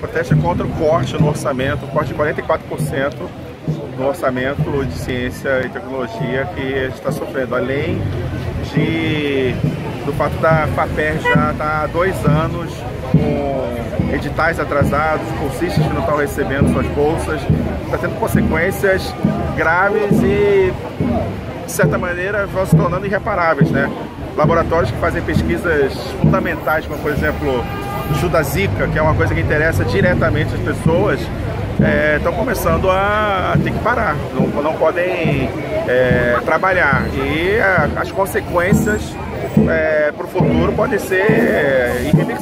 protesta contra o corte no orçamento, o corte de 44% no orçamento de ciência e tecnologia que a gente está sofrendo, além de, do fato da FAPER já estar tá há dois anos com editais atrasados, bolsistas que não estão recebendo suas bolsas, está tendo consequências graves e, de certa maneira, vão se tornando irreparáveis, né? Laboratórios que fazem pesquisas fundamentais, como por exemplo o da Zika, que é uma coisa que interessa diretamente as pessoas, estão é, começando a ter que parar, não, não podem é, trabalhar. E a, as consequências é, para o futuro podem ser irreversíveis.